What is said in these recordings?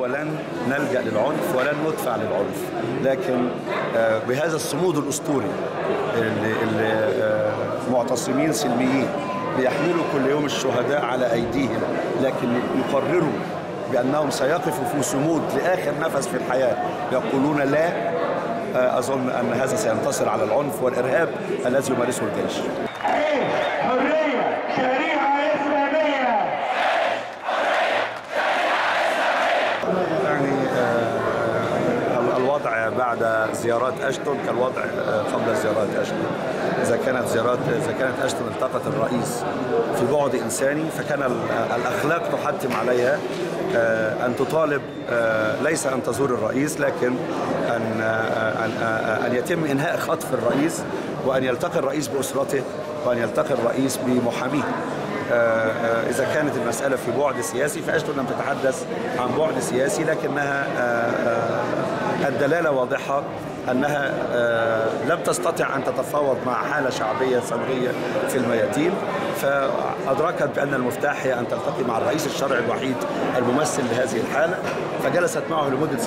ولن نلجأ للعنف ولن ندفع للعنف. لكن آه، بهذا الصمود الأسطوري اللي, آه، معتصمين سلميين بيحملوا كل يوم الشهداء على أيديهم لكن يقرروا بأنهم سيقفوا في صمود لآخر نفس في الحياة يقولون لا آه، أظن أن هذا سينتصر على العنف والإرهاب الذي يمارسه الجيش. بعد زيارات أشتون كالوضع آه، قبل زيارات أشتون. إذا كانت زيارات إذا كانت أشتون التقت الرئيس في بعد إنساني فكان ال- الأخلاق تحتم عليها آه، أن تطالب آه، ليس أن تزور الرئيس لكن أن أن أن يتم إنهاء خطف الرئيس وأن يلتقي الرئيس بأسرته وأن يلتقي الرئيس بمحاميه. إذا كانت المسألة في بعد سياسي فأشتون لم تتحدث عن بعد سياسي لكنها الدلالة واضحة أنها آه، لم تستطع أن تتفاوض مع حالة شعبية ثورية في الميادين. فأدركت بأن المفتاح هي أن تلتقي مع الرئيس الشرعي الوحيد الممثل لهذه الحالة. فجلست معه لمدة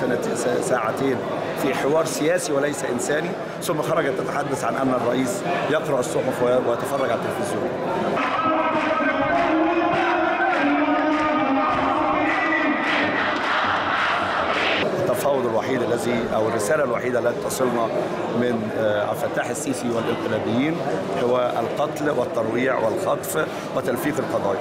ساعتين في حوار سياسي وليس إنساني. ثم خرجت تتحدث عن أن الرئيس يقرأ الصحف ويتفرج على التلفزيون. التفاوض الوحيد الذي أو الرسالة الوحيدة التي تصلنا من آه، عبد الفتاح السيسي والإنقلابيين هو القتل والترويع والخطف وتلفيق القضايا.